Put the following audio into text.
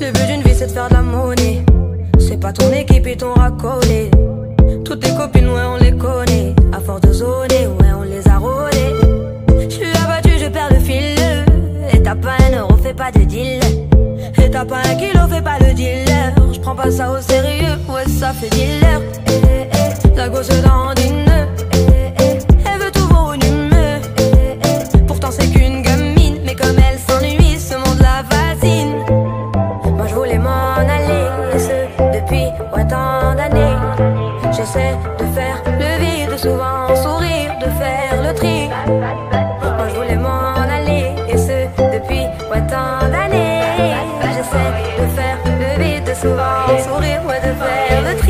Le but d'une vie c'est de faire de la monnaie. C'est pas ton équipe et ton racolé. Toutes tes copines, ouais, on les connaît. À force de zoner, ouais, on les a rôlées. J'suis abattu, je perds le fil. Et t'as pas un euro, fais pas de deal. Et t'as pas un kilo, fais pas le dealer. J'prends pas ça au sérieux, ouais, ça fait dealer. et ce depuis ouais, tant d'années. J'essaie de faire le vide, souvent sourire, de faire le tri. Moi je voulais m'en aller, et ce depuis ouais, tant d'années. J'essaie de faire le vide, souvent sourire, ouais, de faire le tri.